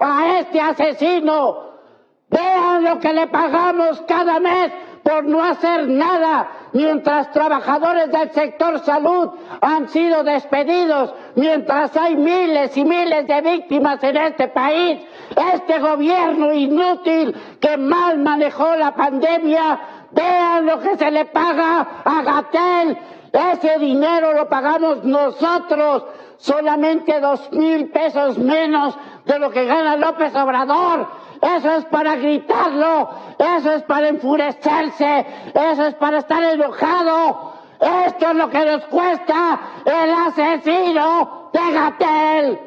a este asesino. Vean lo que le pagamos cada mes por no hacer nada, mientras trabajadores del sector salud han sido despedidos, mientras hay miles y miles de víctimas en este país. Este gobierno inútil que mal manejó la pandemia, vean lo que se le paga a Gatel. Ese dinero lo pagamos nosotros, solamente dos mil pesos menos de lo que gana López Obrador eso es para gritarlo, eso es para enfurecerse, eso es para estar enojado. Esto es lo que nos cuesta el asesino de Gatel.